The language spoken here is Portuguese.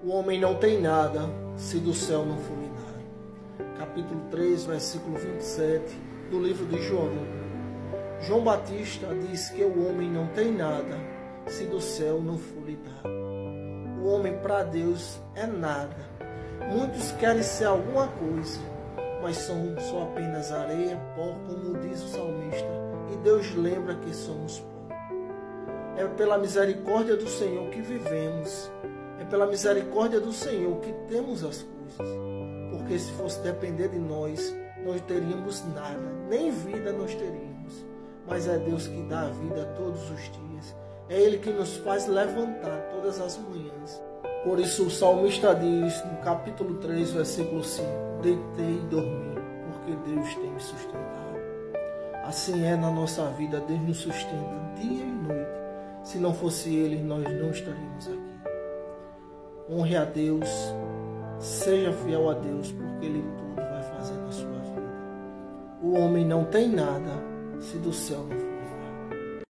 O homem não tem nada se do céu não dado. Capítulo 3, versículo 27 do livro de João. João Batista diz que o homem não tem nada se do céu não for lhe dado. O homem para Deus é nada. Muitos querem ser alguma coisa, mas são só apenas areia, pó, como diz o salmista. E Deus lembra que somos pó. É pela misericórdia do Senhor que vivemos. É pela misericórdia do Senhor que temos as coisas. Porque se fosse depender de nós, nós teríamos nada, nem vida nós teríamos. Mas é Deus que dá a vida todos os dias. É Ele que nos faz levantar todas as manhãs. Por isso o salmista diz no capítulo 3, versículo 5: Deitei e dormi, porque Deus tem me sustentado. Assim é na nossa vida, Deus nos sustenta dia e noite. Se não fosse Ele, nós não estaríamos aqui. Honre a Deus, seja fiel a Deus, porque Ele tudo vai fazer na sua vida. O homem não tem nada se do céu não for.